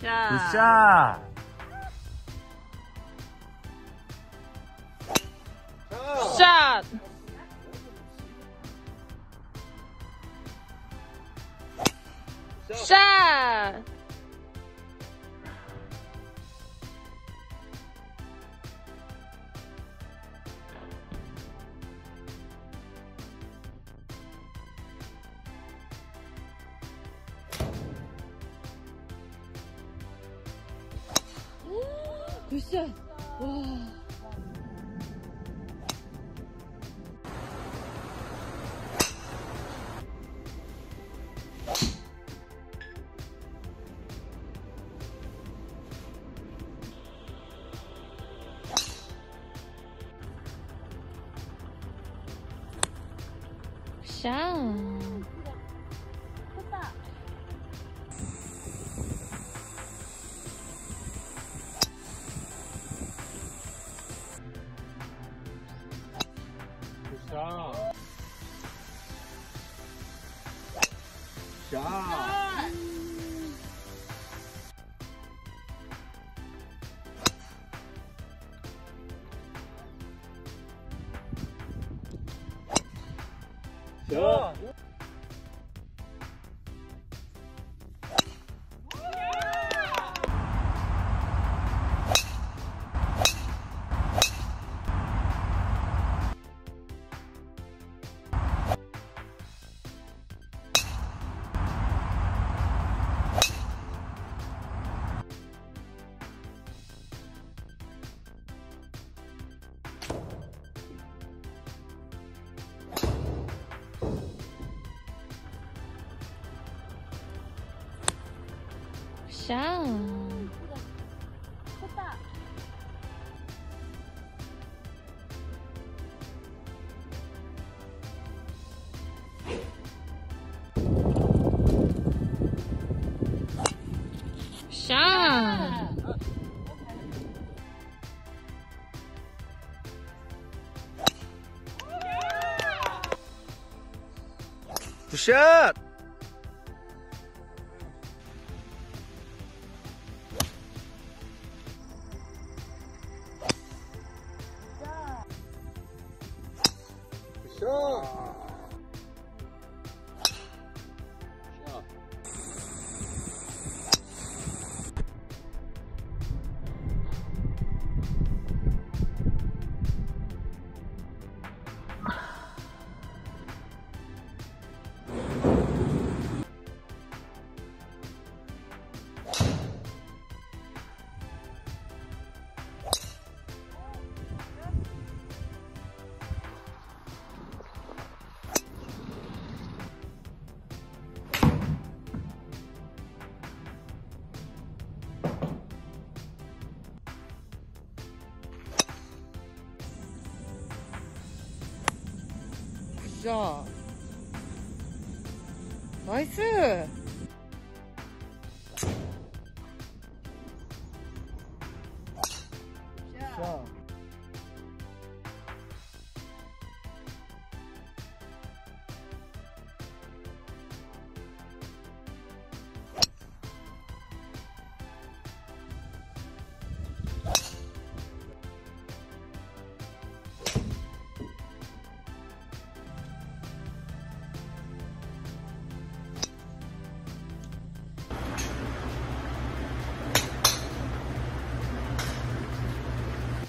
자. 자. 굿 굿샷. 와. 샷. 자. 자. 자. Tchau. Tchau. Push. じゃあナイスじゃあ。